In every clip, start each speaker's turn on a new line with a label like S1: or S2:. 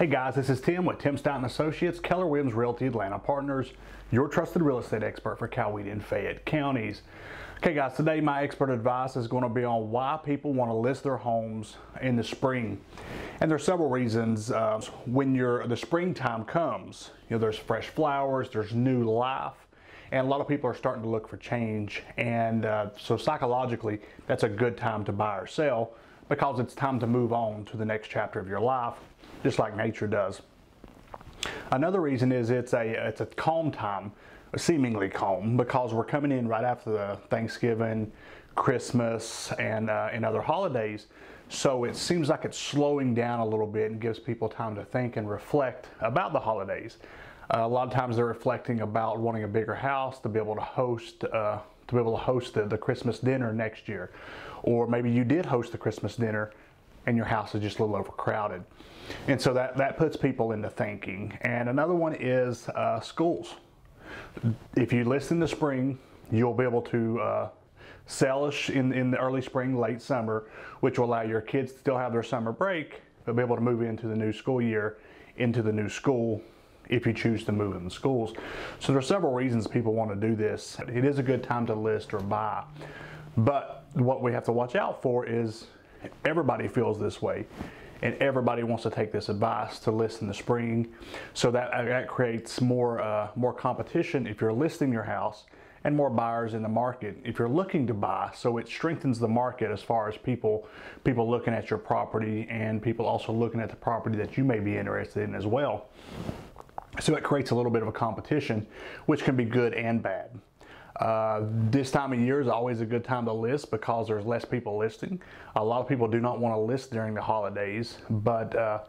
S1: Hey guys, this is Tim with Tim Stout and Associates, Keller Williams Realty Atlanta Partners, your trusted real estate expert for Coweta and Fayette counties. Okay guys, today my expert advice is going to be on why people want to list their homes in the spring. And there's several reasons uh, when you the springtime comes. You know, there's fresh flowers, there's new life, and a lot of people are starting to look for change. And uh, so psychologically, that's a good time to buy or sell because it's time to move on to the next chapter of your life just like nature does. Another reason is it's a it's a calm time, seemingly calm, because we're coming in right after the Thanksgiving, Christmas, and uh, and other holidays. So it seems like it's slowing down a little bit and gives people time to think and reflect about the holidays. Uh, a lot of times they're reflecting about wanting a bigger house to be able to host uh, to be able to host the, the Christmas dinner next year, or maybe you did host the Christmas dinner and your house is just a little overcrowded. And so that, that puts people into thinking. And another one is uh, schools. If you list in the spring, you'll be able to uh, sellish in, in the early spring, late summer, which will allow your kids to still have their summer break, but be able to move into the new school year, into the new school if you choose to move in the schools. So there's several reasons people want to do this. It is a good time to list or buy. But what we have to watch out for is everybody feels this way and everybody wants to take this advice to list in the spring. So that, uh, that creates more, uh, more competition if you're listing your house and more buyers in the market if you're looking to buy. So it strengthens the market as far as people, people looking at your property and people also looking at the property that you may be interested in as well. So it creates a little bit of a competition, which can be good and bad. Uh, this time of year is always a good time to list because there's less people listing. A lot of people do not want to list during the holidays, but uh,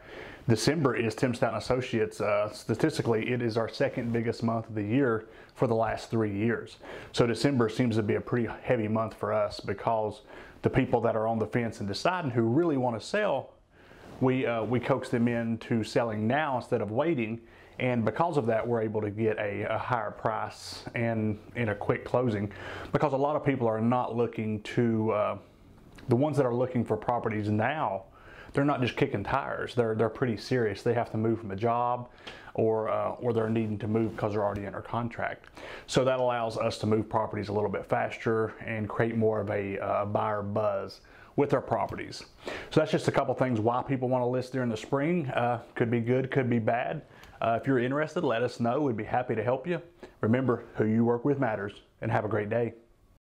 S1: December is Tim Stout and Associates. Uh, statistically, it is our second biggest month of the year for the last three years. So December seems to be a pretty heavy month for us because the people that are on the fence and deciding who really want to sell we, uh, we coax them into selling now instead of waiting. And because of that, we're able to get a, a higher price and in a quick closing because a lot of people are not looking to, uh, the ones that are looking for properties now, they're not just kicking tires. They're, they're pretty serious. They have to move from a job or, uh, or they're needing to move because they're already under contract. So that allows us to move properties a little bit faster and create more of a uh, buyer buzz with our properties. So that's just a couple things why people want to list during the spring. Uh, could be good, could be bad. Uh, if you're interested, let us know. We'd be happy to help you. Remember, who you work with matters, and have a great day.